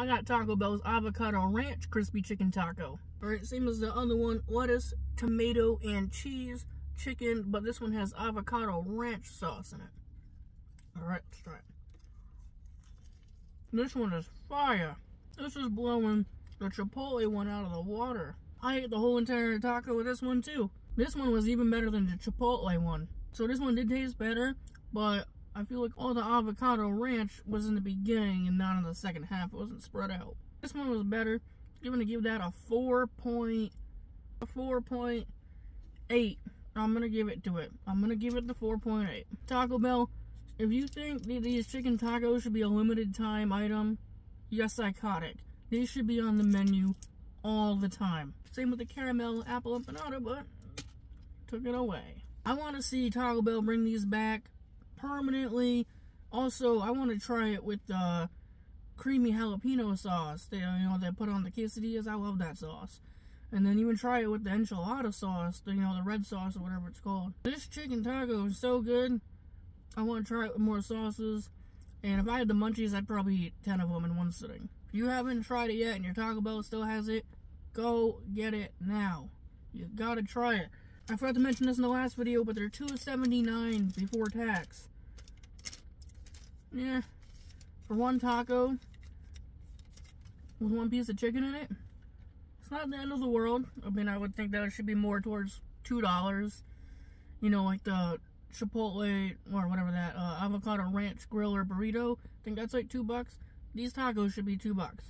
I got Taco Bell's avocado ranch crispy chicken taco. Alright, same as the other one, lettuce, tomato, and cheese chicken, but this one has avocado ranch sauce in it. Alright, let's try it. This one is fire. This is blowing the chipotle one out of the water. I ate the whole entire taco with this one too. This one was even better than the chipotle one. So this one did taste better, but I feel like all the avocado ranch was in the beginning and not in the second half. It wasn't spread out. This one was better. I'm gonna give that a four point, a four point eight. I'm gonna give it to it. I'm gonna give it the 4.8. Taco Bell, if you think these chicken tacos should be a limited time item, you're psychotic. They should be on the menu all the time. Same with the caramel apple empanada, but took it away. I want to see Taco Bell bring these back permanently. Also, I want to try it with the creamy jalapeno sauce. They, you know, they put on the quesadillas. I love that sauce. And then even try it with the enchilada sauce, the, you know, the red sauce or whatever it's called. This chicken taco is so good. I want to try it with more sauces. And if I had the munchies, I'd probably eat 10 of them in one sitting. If you haven't tried it yet and your Taco Bell still has it, go get it now. You gotta try it. I forgot to mention this in the last video, but they're $2.79 before tax. Yeah, for one taco with one piece of chicken in it, it's not the end of the world. I mean, I would think that it should be more towards $2. You know, like the Chipotle, or whatever that, uh, avocado ranch grill or burrito. I think that's like two bucks. These tacos should be two bucks.